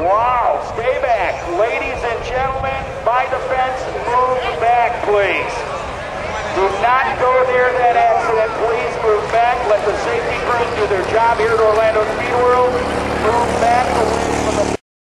Wow! stay back. Ladies and gentlemen, by the fence, move back, please. Do not go near that accident. Please move back. Let the safety crew do their job here at Orlando Speed World. Move back